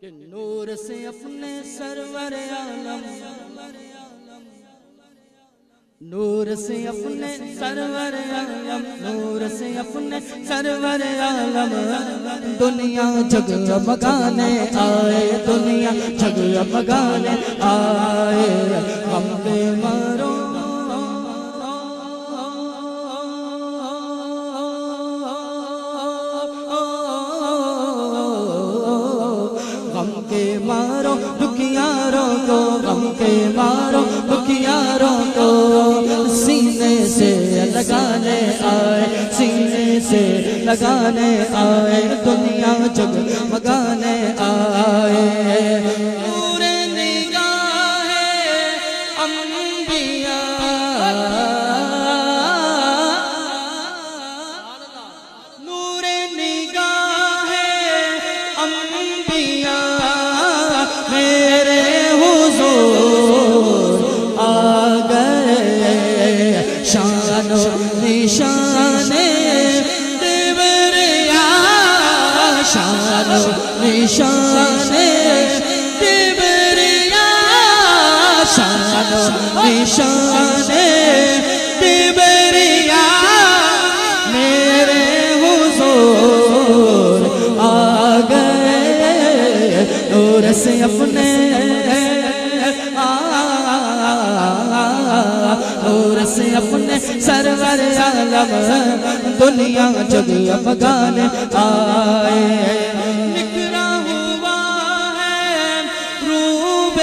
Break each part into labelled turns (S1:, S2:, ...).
S1: कि नूर से अपने सरवर आलम। नूर से अपने सरवर आलम। नूर से अपने सरवर आलम। दुनिया जग मगाने आए, दुनिया जग मगाने आए। हम मारो को गम के मारो, दुखियारों को सीने से लगाने आए, सीने से लगाने आए, दुनिया जग निशाने देवरिया शानो निशाने देवरिया मेरे हुजूर आ गए, नूर से अपने नूर से अपने सरवर आलम, दुनिया जग मगान आए।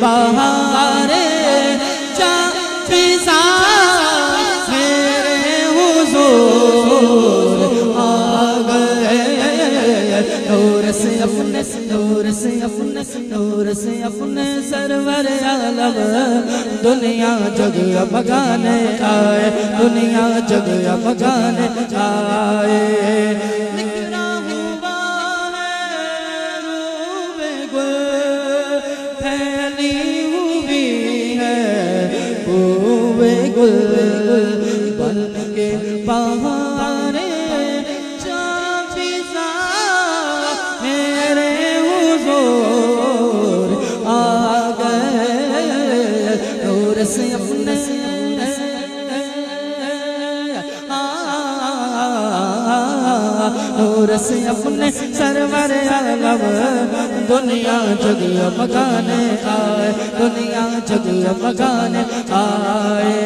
S1: बहारे चापिजा मेरे हुजूर आ गए। नूर से नूर से नूर सरवर दुनिया जग मगाने आए दुनिया जग मगाने आए We. से अपने सरवर आलम। दुनिया जग मगाने आए, दुनिया जग मगाने आए।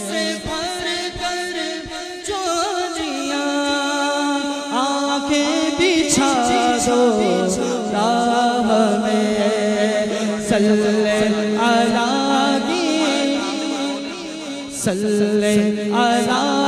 S1: से भर में। सल्ले अलागी सल्ले अलागी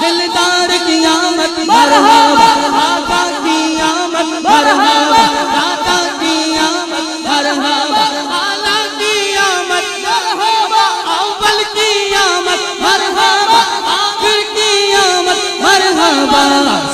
S1: दिलदार की आमद, मरहबा आका की आमद, मरहबा दाता की आमद, मरहबा, आला की आमद, मरहबा, अव्वल की आमद, मरहबा, आखिर की आमद, मरहबा।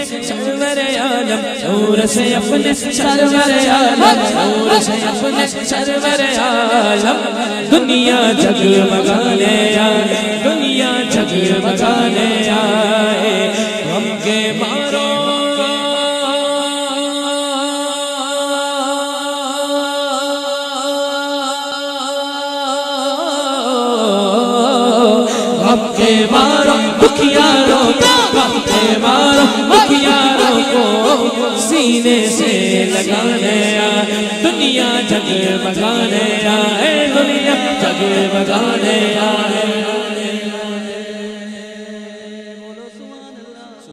S1: अपने सरवर आलम
S2: नूर से अपने सरवर आलम नूर से अपने सरवर आलम दुनिया जगमगाने आए, दुनिया जगमगाने दुनिया जग बगाने आए दुनिया जग बगाने आए।